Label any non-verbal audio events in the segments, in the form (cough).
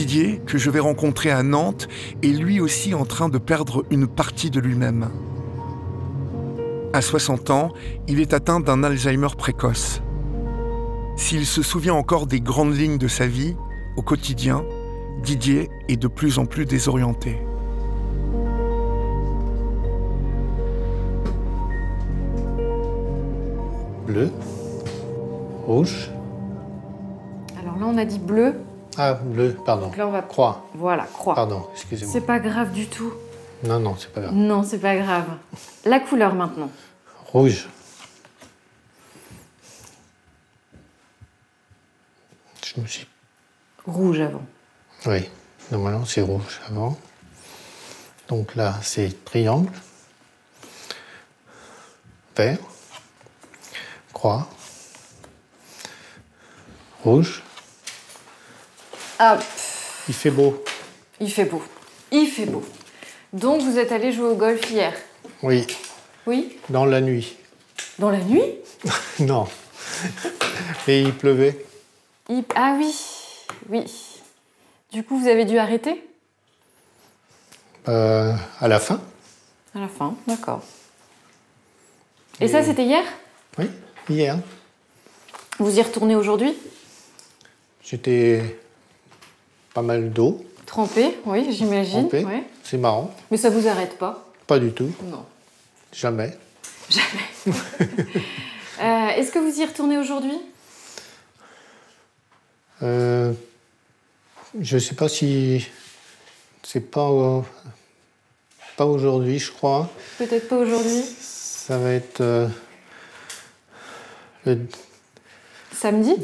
Didier, que je vais rencontrer à Nantes, est lui aussi en train de perdre une partie de lui-même. À 60 ans, il est atteint d'un Alzheimer précoce. S'il se souvient encore des grandes lignes de sa vie, au quotidien, Didier est de plus en plus désorienté. Bleu, rouge. Alors là, on a dit bleu. Ah, bleu, pardon. Donc là, on va. Croix. Voilà, croix. Pardon, excusez-moi. C'est pas grave du tout. Non, non, c'est pas grave. Non, c'est pas grave. La couleur maintenant. Rouge. Je me suis. Rouge avant. Oui, normalement c'est rouge avant. Donc là, c'est triangle. Vert. Croix. Rouge. Hop. Il fait beau. Il fait beau. Il fait beau. Donc vous êtes allé jouer au golf hier? Oui, Oui? Dans la nuit. Dans la nuit? (laughs) Non. Et il pleuvait? Il- Ah oui, oui. Du coup, vous avez dû arrêter? Euh, à la fin. À la fin, d'accord. Et ça, c'était hier? Oui, hier. Vous y retournez aujourd'hui? J'étais pas mal d'eau. Trempé, oui, j'imagine. trempée. ouais. C'est marrant. Mais ça vous arrête pas? Pas du tout. Non. Jamais. (laughs) Euh, Est-ce que vous y retournez aujourd'hui? Euh, je sais pas si. C'est pas. euh, pas aujourd'hui, je crois. Peut-être pas aujourd'hui. Ça va être. euh, le- Samedi?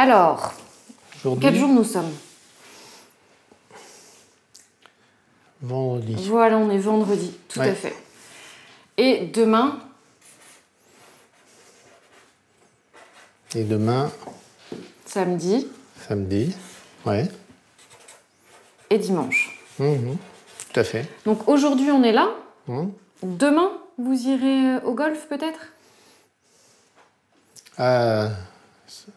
Alors, quel jour nous sommes? Vendredi. Voilà, on est vendredi, tout Ouais. à fait. Et demain, Et demain, samedi samedi. Ouais. et dimanche. Mhm. Tout à fait. Donc aujourd'hui, on est là? Mhm. Demain, vous irez euh, au golf peut-être? Euh,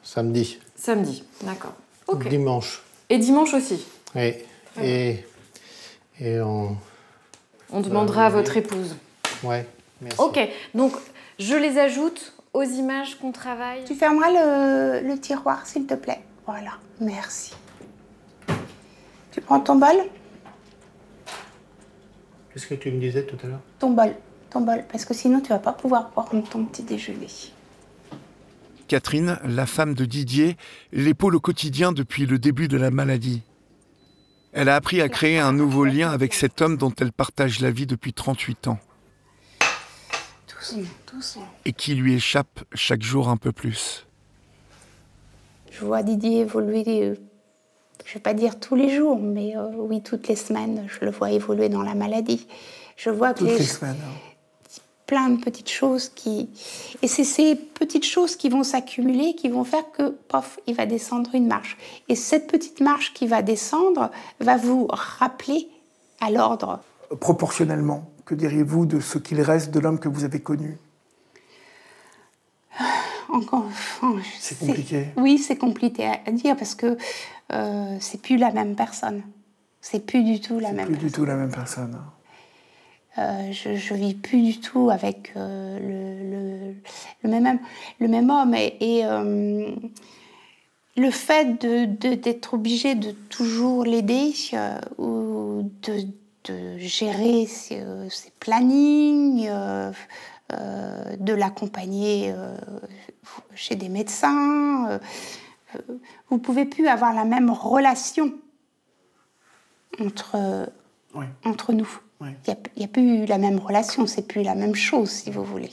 samedi. Samedi, d'accord. Ok. Dimanche. Et dimanche aussi. Oui. Et. Et on. On demandera à oui. votre épouse. Ouais. Merci. Ok, donc je les ajoute aux images qu'on travaille. Tu fermeras le, le tiroir, s'il te plaît. Voilà, merci. Tu prends ton bol? Qu'est-ce que tu me disais tout à l'heure? Ton bol, ton bol, parce que sinon tu vas pas pouvoir prendre ton petit déjeuner. Catherine, la femme de Didier, l'épaule au quotidien depuis le début de la maladie. Elle a appris à créer un nouveau lien avec cet homme dont elle partage la vie depuis 38 ans Doucement, doucement. et qui lui échappe chaque jour un peu plus. Je vois Didier évoluer, euh, je vais pas dire tous les jours, mais euh, oui, toutes les semaines, je le vois évoluer dans la maladie. Je vois que Toutes les, les semaines. hein. Plein de petites choses qui... Et c'est ces petites choses qui vont s'accumuler, qui vont faire que, pof, il va descendre une marche. Et cette petite marche qui va descendre va vous rappeler à l'ordre. Proportionnellement, que diriez-vous de ce qu'il reste de l'homme que vous avez connu? (sighs) Encore... oh, C'est compliqué. Oui, c'est compliqué à à dire parce que euh, c'est plus la même personne. C'est plus du tout la même Plus personne. du tout la même personne. Euh, je, je vis plus du tout avec euh, le, le, le même, homme- le même homme. Et, et, euh, le fait de- d'être obligé de toujours l'aider ou de, de gérer ses, ses plannings, de l'accompagner chez des médecins, vous pouvez plus avoir la même relation entre, Oui. entre nous. Il n'y a, a plus la même relation, c'est plus la même chose, si vous voulez.